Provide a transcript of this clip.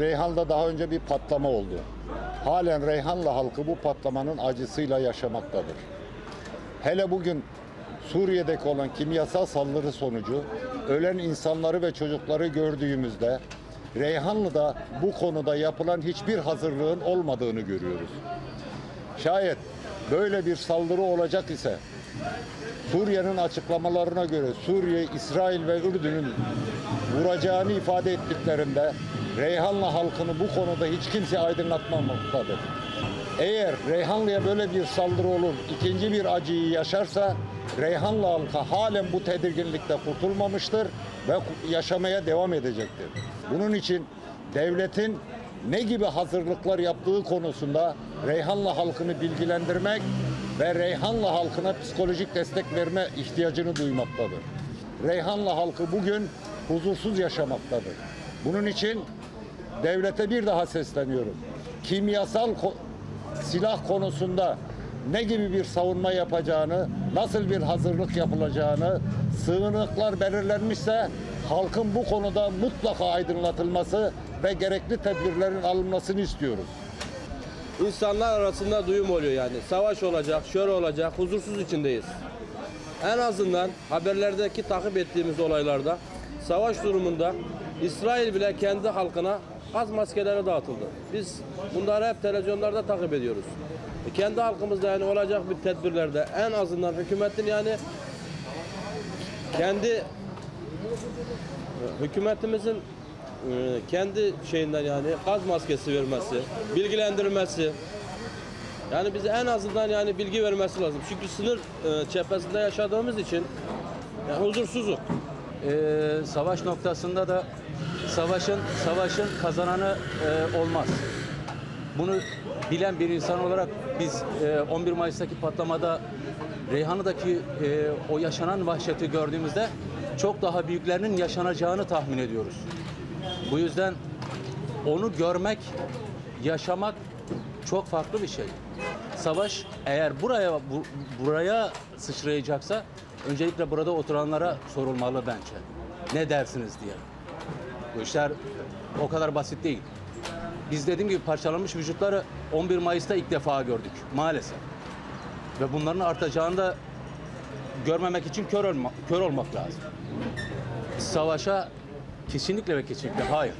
Reyhan'da daha önce bir patlama oldu. Halen Reyhanlı halkı bu patlamanın acısıyla yaşamaktadır. Hele bugün Suriye'deki olan kimyasal saldırı sonucu ölen insanları ve çocukları gördüğümüzde Reyhanlı'da bu konuda yapılan hiçbir hazırlığın olmadığını görüyoruz. Şayet böyle bir saldırı olacak ise Suriye'nin açıklamalarına göre Suriye, İsrail ve Ürdün'ün vuracağını ifade ettiklerinde Reyhanlı halkını bu konuda hiç kimse aydınlatmamaktadır. Eğer Reyhanlı'ya böyle bir saldırı olur, ikinci bir acıyı yaşarsa Reyhanlı halkı halen bu tedirginlikte kurtulmamıştır ve yaşamaya devam edecektir. Bunun için devletin ne gibi hazırlıklar yaptığı konusunda Reyhanlı halkını bilgilendirmek ve Reyhanlı halkına psikolojik destek verme ihtiyacını duymaktadır. Reyhanlı halkı bugün huzursuz yaşamaktadır. Bunun için devlete bir daha sesleniyorum. Kimyasal ko- silah konusunda ne gibi bir savunma yapacağını, nasıl bir hazırlık yapılacağını, sığınaklar belirlenmişse halkın bu konuda mutlaka aydınlatılması ve gerekli tedbirlerin alınmasını istiyoruz. İnsanlar arasında duyum oluyor yani. Savaş olacak, şöyle olacak, huzursuz içindeyiz. En azından haberlerdeki takip ettiğimiz olaylarda savaş durumunda İsrail bile kendi halkına gaz maskeleri dağıtıldı. Biz bunları hep televizyonlarda takip ediyoruz. E, kendi halkımızda yani olacak bir tedbirlerde en azından hükümetin yani kendi hükümetimizin e, kendi şeyinden yani gaz maskesi vermesi, bilgilendirmesi. Yani bize en azından yani bilgi vermesi lazım. Çünkü sınır e, çepesinde yaşadığımız için yani huzursuzluk. Ee, savaş noktasında da savaşın savaşın kazananı e, olmaz. Bunu bilen bir insan olarak biz e, 11 Mayıs'taki patlamada Reyhanlı'daki e, o yaşanan vahşeti gördüğümüzde çok daha büyüklerinin yaşanacağını tahmin ediyoruz. Bu yüzden onu görmek, yaşamak çok farklı bir şey. Savaş eğer buraya bu- buraya sıçrayacaksa öncelikle burada oturanlara sorulmalı bence. Ne dersiniz diye. Bu işler o kadar basit değil. Biz dediğim gibi parçalanmış vücutları 11 Mayıs'ta ilk defa gördük maalesef. Ve bunların artacağını da görmemek için kör, olma, kör olmak lazım. Savaşa kesinlikle ve kesinlikle hayır.